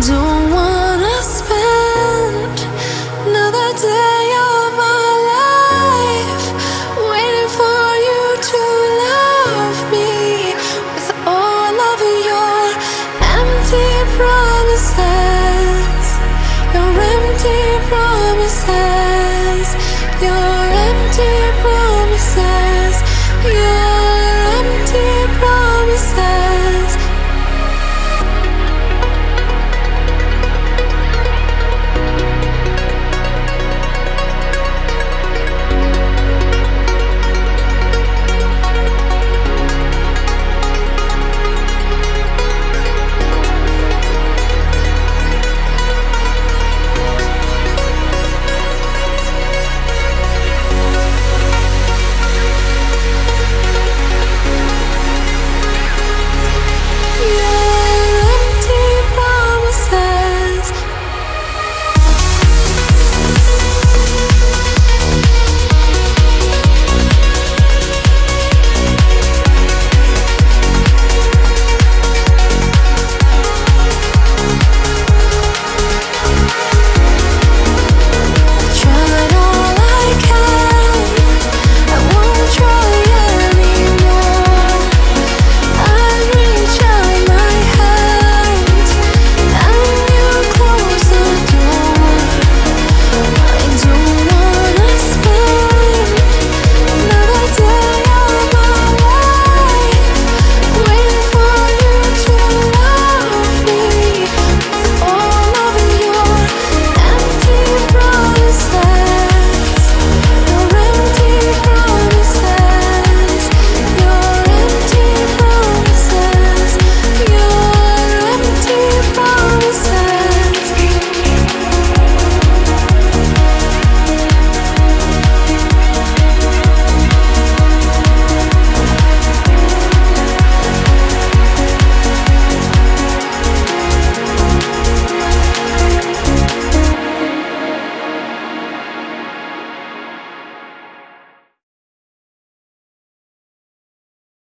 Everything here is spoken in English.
do